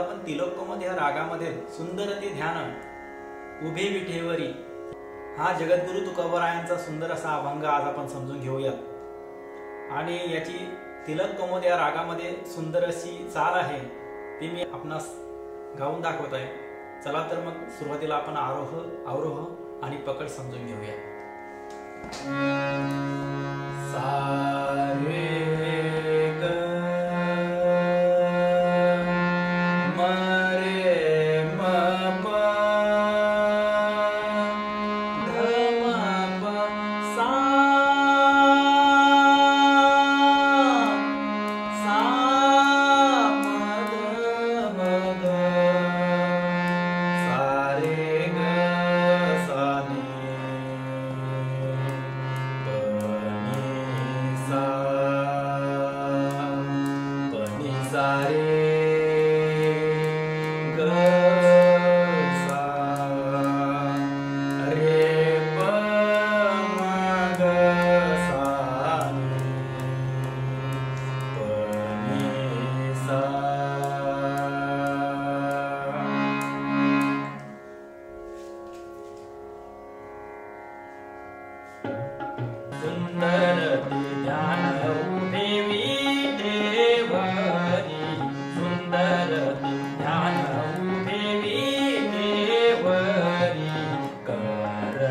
आपण तिलोत्तम या रागामध्ये सुंदर ते ध्यान. उभे विठेवरी. हा जगद्गुरु तुकोबरायांचा सुंदर असा अभंग आज आपण समजून घेऊया आणि याची तिलक कमोद या रागामध्ये सुंदर अशी चाल आहे ती मी आपणास गाऊन दाखवत आहे. चला तर मग सुरुवातीला आपण आरोह अवरोह आणि पकड समजून घेऊया सारे Sare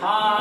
high.